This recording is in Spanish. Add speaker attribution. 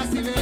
Speaker 1: así